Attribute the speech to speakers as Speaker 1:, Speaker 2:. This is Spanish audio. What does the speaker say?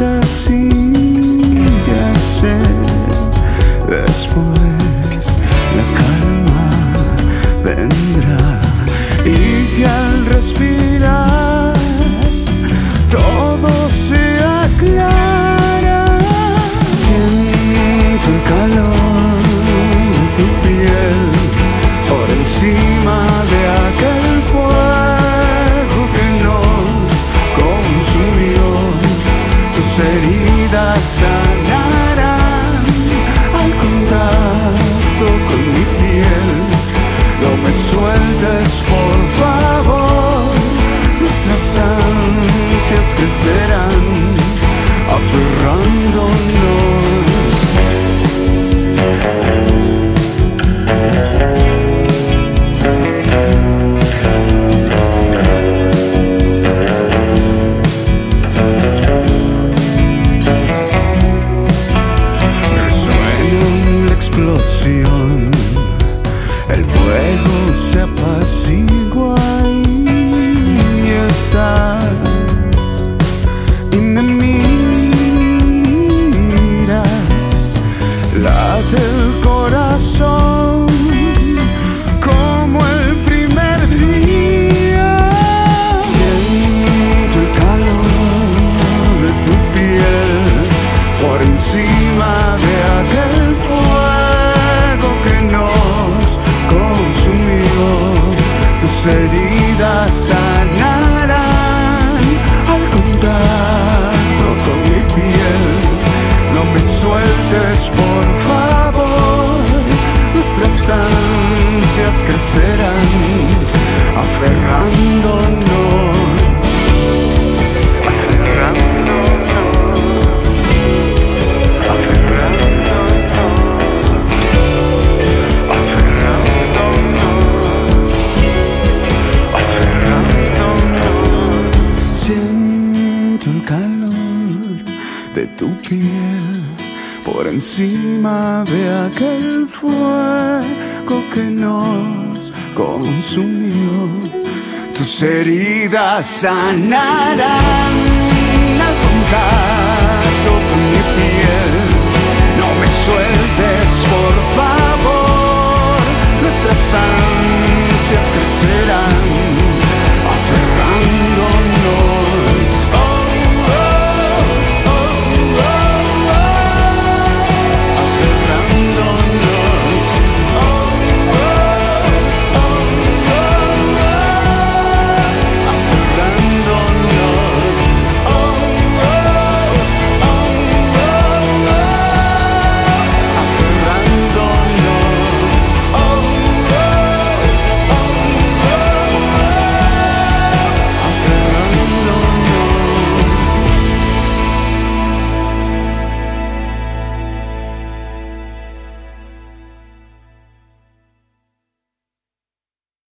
Speaker 1: así, ya sé. Después la calma vendrá y que al respirar todo se aclara. Siento el calor de tu piel por encima sanarán al contacto con mi piel. No me sueltes, por favor. Nuestras ansias crecerán, aferrándonos. Encima de aquel fuego que nos consumió. Tus heridas sanarán al contacto con mi piel. No me sueltes, por favor. Nuestras ansias crecerán, aferrándonos. El calor de tu piel por encima de aquel fuego que nos consumió. Tus heridas sanarán al contar